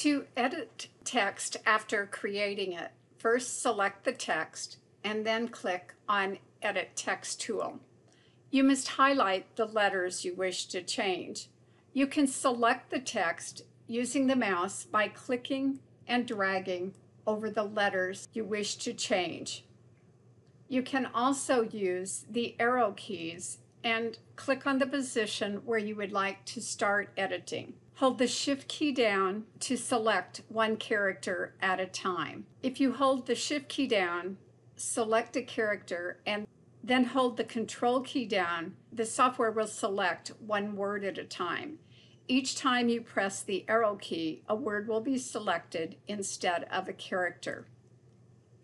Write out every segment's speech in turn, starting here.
To edit text after creating it, first select the text and then click on Edit Text tool. You must highlight the letters you wish to change. You can select the text using the mouse by clicking and dragging over the letters you wish to change. You can also use the arrow keys and click on the position where you would like to start editing. Hold the Shift key down to select one character at a time. If you hold the Shift key down, select a character and then hold the Control key down, the software will select one word at a time. Each time you press the arrow key, a word will be selected instead of a character.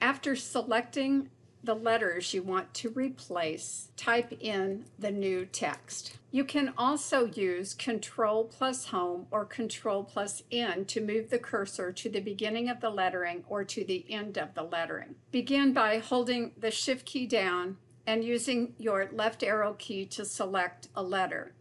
After selecting the letters you want to replace, type in the new text. You can also use Control plus Home or Control plus End to move the cursor to the beginning of the lettering or to the end of the lettering. Begin by holding the Shift key down and using your left arrow key to select a letter.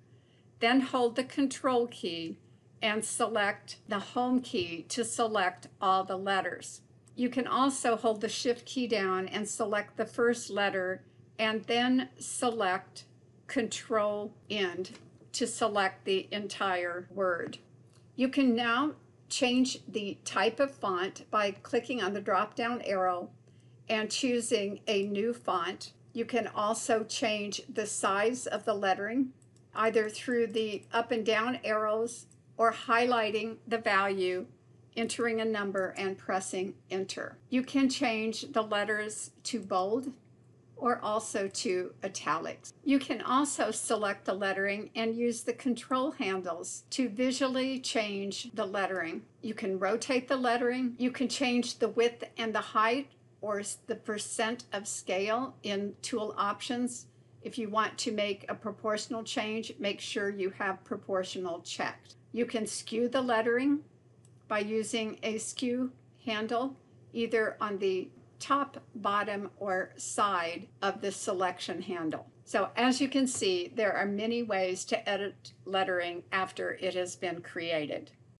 Then hold the Control key and select the Home key to select all the letters. You can also hold the Shift key down and select the first letter and then select Control End to select the entire word. You can now change the type of font by clicking on the drop down arrow and choosing a new font. You can also change the size of the lettering either through the up and down arrows or highlighting the value, entering a number, and pressing enter. You can change the letters to bold or also to italics. You can also select the lettering and use the control handles to visually change the lettering. You can rotate the lettering, you can change the width and the height or the percent of scale in tool options. If you want to make a proportional change, make sure you have proportional checked. You can skew the lettering by using a skew handle either on the top, bottom, or side of the selection handle. So as you can see, there are many ways to edit lettering after it has been created.